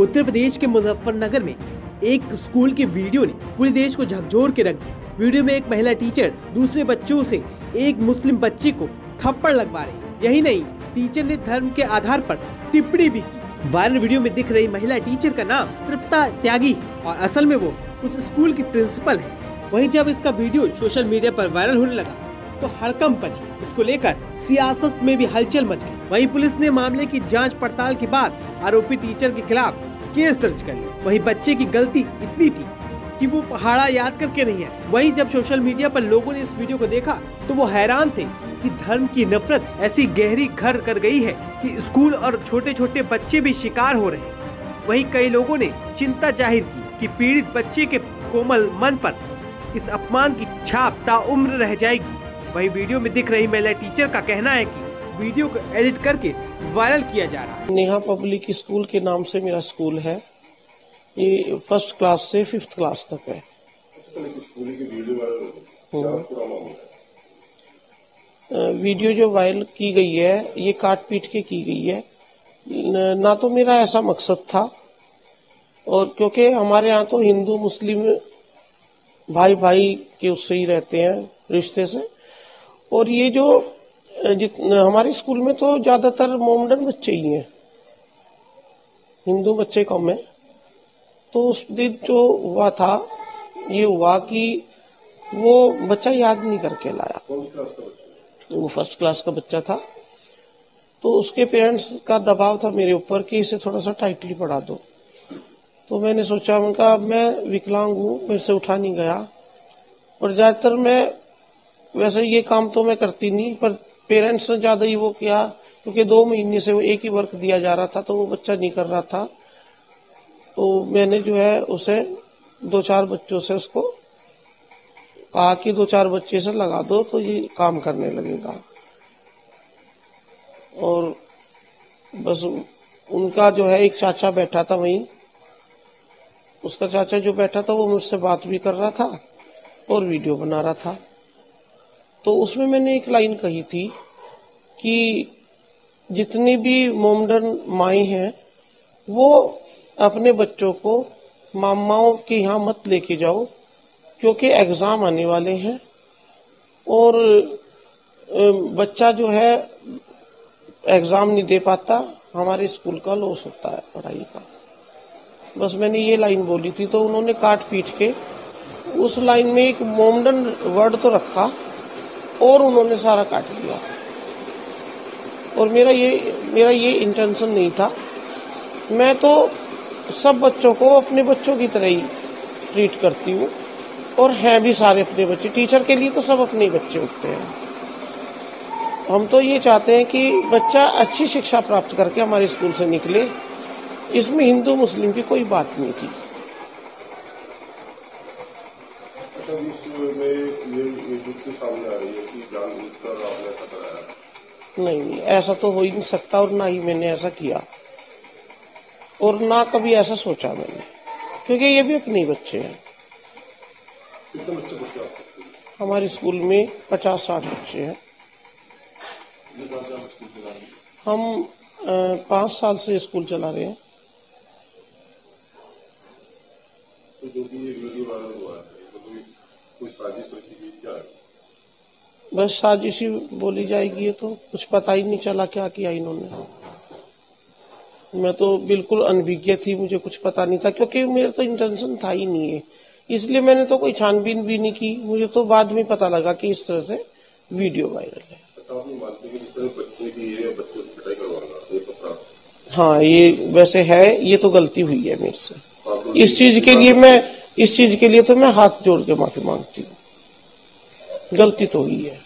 उत्तर प्रदेश के मुजफ्फरनगर में एक स्कूल के वीडियो ने पूरे देश को झकझोर के रख दिया। वीडियो में एक महिला टीचर दूसरे बच्चों से एक मुस्लिम बच्चे को थप्पड़ लगवा रही यही नहीं, टीचर ने धर्म के आधार पर टिप्पणी भी की। वायरल वीडियो में दिख रही महिला टीचर का नाम तृप्ता त्यागी और असल में वो उस स्कूल की प्रिंसिपल है। वहीं जब इसका वीडियो सोशल मीडिया पर वायरल होने लगा तो हड़कम मच गया। इसको लेकर सियासत में भी हलचल मच गई। वहीं पुलिस ने मामले की जाँच पड़ताल के बाद आरोपी टीचर के खिलाफ केस दर्ज कर लिया। वहीं बच्चे की गलती इतनी थी कि वो पहाड़ा याद करके नहीं है वहीं जब सोशल मीडिया पर लोगों ने इस वीडियो को देखा तो वो हैरान थे कि धर्म की नफरत ऐसी गहरी घर कर गई है कि स्कूल और छोटे छोटे बच्चे भी शिकार हो रहे हैं। वहीं कई लोगों ने चिंता ज़ाहिर की कि पीड़ित बच्चे के कोमल मन पर इस अपमान की छाप ताउम्र रह जाएगी। वही वीडियो में दिख रही महिला टीचर का कहना है कि वीडियो को एडिट करके वायरल किया जा रहा है। नेहा पब्लिक स्कूल के नाम से मेरा स्कूल है। ये फ़र्स्ट क्लास से फिफ्थ क्लास तक है। वीडियो जो वायरल की गई है, ये काट पीट के की गई है। न- तो मेरा ऐसा मकसद था, और क्योंकि हमारे यहाँ तो हिंदू, मुस्लिम भाई भाई के उससे ही रहते हैं रिश्ते से। और ये जो हमारे स्कूल में तो ज़्यादातर मोमडन बच्चे ही हैं। हिंदू बच्चे कम है। तो उस दिन जो हुआ था, ये हुआ कि वो बच्चा याद नहीं करके लाया। वो फ़र्स्ट क्लास का बच्चा था। तो उसके पेरेंट्स का दबाव था मेरे ऊपर कि इसे थोड़ा सा टाइटली पढ़ा दो। तो मैंने सोचा उनका मैं विकलांग हूँ, मेरे से उठा नहीं गया। और ज़्यादातर मैं, वैसे ये काम तो मैं करती नहीं, पर पेरेंट्स ने ज़्यादा ही वो किया, क्योंकि दो महीने से वो एक ही वर्क दिया जा रहा था तो वो बच्चा नहीं कर रहा था। तो मैंने जो है उसे दो चार बच्चों से उसको कहा कि दो चार बच्चे से लगा दो तो ये काम करने लगेगा। और बस उनका जो है, एक चाचा बैठा था वहीं। उसका चाचा जो बैठा था, वो मुझसे बात भी कर रहा था और वीडियो बना रहा था। तो उसमें मैंने एक लाइन कही थी कि जितनी भी मोमडन माई हैं, वो अपने बच्चों को मामाओं के यहाँ मत लेके जाओ, क्योंकि एग्ज़ाम आने वाले हैं। और बच्चा जो है, एग्ज़ाम नहीं दे पाता, हमारे स्कूल का लॉस होता है पढ़ाई का। बस मैंने ये लाइन बोली थी तो उन्होंने काट पीट के उस लाइन में एक मोमडन वर्ड तो रखा और उन्होंने सारा काट दिया। और मेरा ये मेरा ये इंटेंशन नहीं था। मैं तो सब बच्चों को अपने बच्चों की तरह ही ट्रीट करती हूँ। और हैं भी सारे अपने बच्चे। टीचर के लिए तो सब अपने ही बच्चे होते हैं। हम तो ये चाहते हैं कि बच्चा अच्छी शिक्षा प्राप्त करके हमारे स्कूल से निकले। इसमें हिंदू, मुस्लिम की कोई बात नहीं थी। अच्छा इसमें ये ये सामने आ रही है। नहीं ऐसा तो हो ही नहीं सकता और ना ही मैंने ऐसा किया। और ना कभी ऐसा सोचा मैंने क्योंकि ये भी अपने बच्चे हैं। हमारे स्कूल में पचास साठ बच्चे हैं। हम पाँच साल से स्कूल चला रहे हैं तो जो भी ये वीडियो वायरल हुआ है तो कोई कोई साजिश रची गई क्या है बस साजिश ही बोली जाएगी, ये तो कुछ पता ही नहीं चला क्या किया इन्होंने। मैं तो बिल्कुल अनभिज्ञ थी, मुझे कुछ पता नहीं था, क्योंकि मेरा तो इंटेंशन था ही नहीं है इसलिए मैंने तो कोई छानबीन भी नहीं की। मुझे तो बाद में पता लगा कि इस तरह से वीडियो वायरल है। हाँ ये वैसे है, ये तो गलती हुई है मेरे से। इस चीज़ के लिए मैं, इस चीज़ के लिए तो मैं हाथ जोड़ के माफ़ी मांगती हूँ। गलती तो हुई है।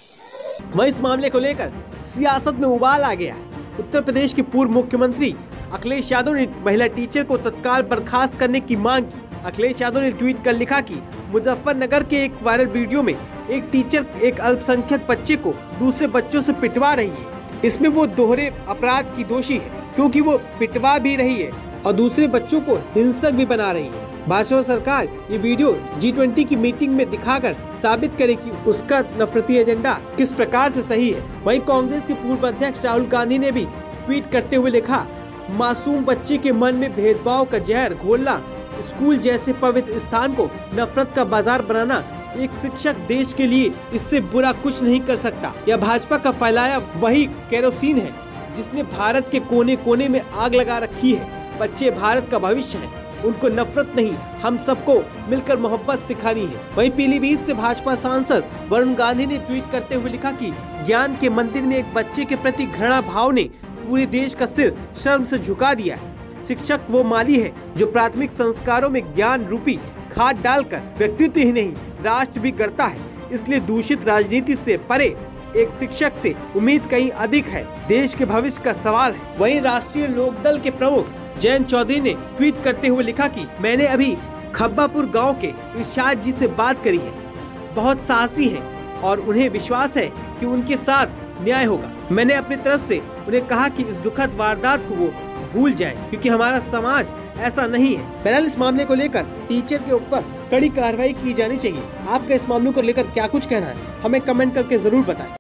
वहीं इस मामले को लेकर सियासत में उबाल आ गया है। उत्तर प्रदेश के पूर्व मुख्यमंत्री अखिलेश यादव ने महिला टीचर को तत्काल बर्खास्त करने की मांग की। अखिलेश यादव ने ट्वीट कर लिखा कि मुजफ्फरनगर के एक वायरल वीडियो में एक टीचर एक अल्पसंख्यक बच्चे को दूसरे बच्चों से पिटवा रही है। इसमें वो दोहरे अपराध की दोषी है, क्योंकि वो पिटवा भी रही है और दूसरे बच्चों को हिंसक भी बना रही है। भाजपा सरकार ये वीडियो जी ट्वेंटी की मीटिंग में दिखाकर साबित करे कि उसका नफरती एजेंडा किस प्रकार से सही है। वहीं कांग्रेस के पूर्व अध्यक्ष राहुल गांधी ने भी ट्वीट करते हुए लिखा, मासूम बच्चे के मन में भेदभाव का जहर घोलना, स्कूल जैसे पवित्र स्थान को नफरत का बाज़ार बनाना, एक शिक्षक देश के लिए इससे बुरा कुछ नहीं कर सकता। यह भाजपा का फैलाया वही केरोसिन है, जिसने भारत के कोने कोने में आग लगा रखी है। बच्चे भारत का भविष्य है। उनको नफरत नहीं, हम सबको मिलकर मोहब्बत सिखानी है। वहीं पीलीभीत से भाजपा सांसद वरुण गांधी ने ट्वीट करते हुए लिखा कि ज्ञान के मंदिर में एक बच्चे के प्रति घृणा भाव ने पूरे देश का सिर शर्म से झुका दिया है। शिक्षक वो माली है जो प्राथमिक संस्कारों में ज्ञान रूपी खाद डालकर व्यक्तित्व ही नहीं, राष्ट्र भी करता है। इसलिए दूषित राजनीति से परे एक शिक्षक से उम्मीद कहीं अधिक है। देश के भविष्य का सवाल है। वहीं राष्ट्रीय लोकदल के प्रमुख जयंत चौधरी ने ट्वीट करते हुए लिखा कि मैंने अभी खब्बापुर गाँव के इर्शाद जी से बात करी है। बहुत साहसी हैं और उन्हें विश्वास है कि उनके साथ न्याय होगा। मैंने अपनी तरफ़ से उन्हें कहा कि इस दुखद वारदात को वो भूल जाए, क्योंकि हमारा समाज ऐसा नहीं है। बहरहाल, इस मामले को लेकर टीचर के ऊपर कड़ी कार्रवाई की जानी चाहिए। आपका इस मामले को लेकर क्या कुछ कहना है? हमें कमेंट करके ज़रूर बताएँ।